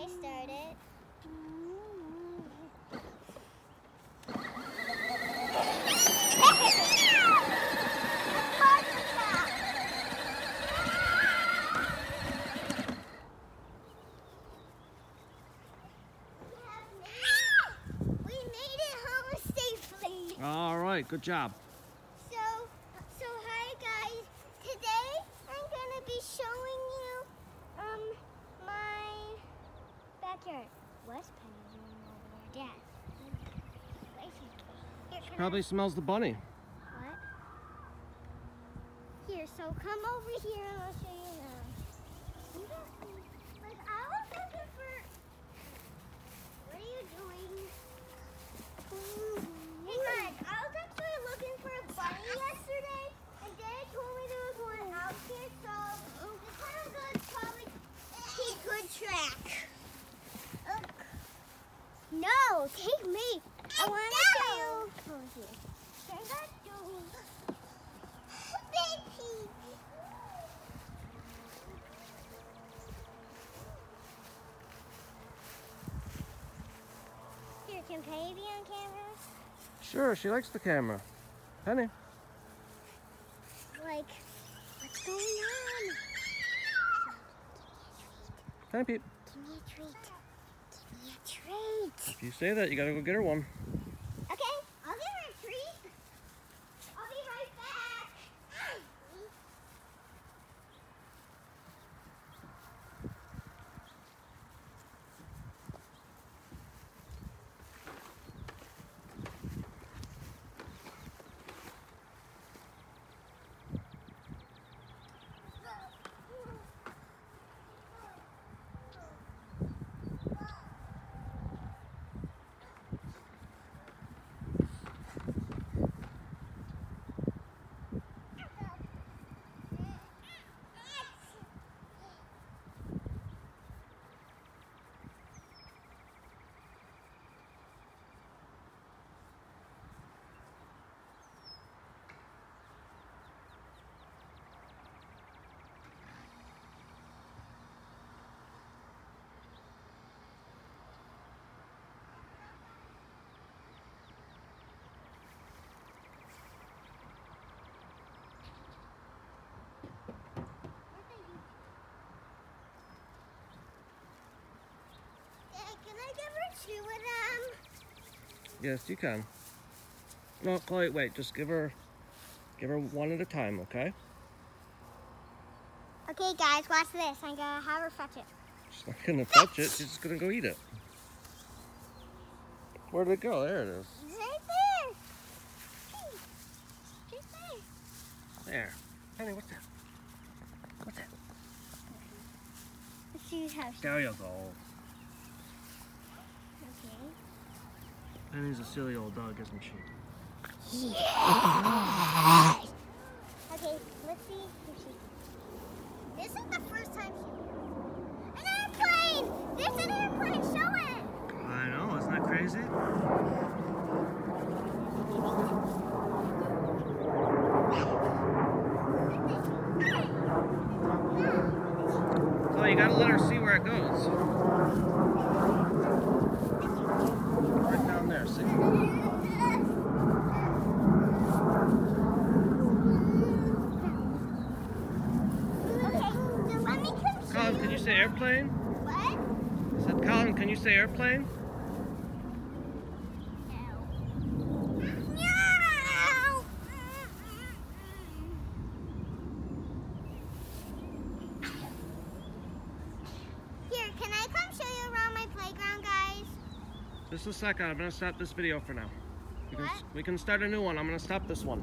I started. It. All right, good job. So, so hi guys. Today I'm gonna be showing you um my backyard. What's Penny doing over there, Dad? Where's she? Here, can I- Probably smells the bunny. What? Here, so come over here and I'll show you now. Like I was looking for. What are you doing? Hey guys, I was actually looking for a bunny yesterday, and Dad told me there was one out here, so this one I'm gonna probably keep good track. Look. No, take me. I want to show you. Oh, here. Turn that door. Baby. Here, can Penny be on camera? Sure, she likes the camera. Penny. Like, what's going on? Penny Pete. Give me a treat. Give me a treat. If you say that, you gotta go get her one. Okay, I'll give her a treat. I'll be right back. Dad, can I give her two of them? Yes, you can. No, Chloe, wait. Just give her, give her one at a time, okay? Okay, guys, watch this. I'm gonna have her fetch it. She's not gonna fetch it. She's just gonna go eat it. Where'd it go? There it is. It's right there. Hey, Right there. There. Penny, what's that? What's that? Let's see how she. There you go. Okay. Penny's a silly old dog, isn't she? Okay, let's see if she. This is the first time she. An airplane! There's an airplane! Show it! I know. Isn't that crazy? Chloe, you gotta let her see where it goes. Right down there. See? Okay, so let me come show Colin, can you say airplane? What? I said, Colin, can you say airplane? Meow. Here, can I come show you around my playground, guys? Just a second. I'm gonna stop this video for now. We can, we can start a new one. I'm gonna stop this one.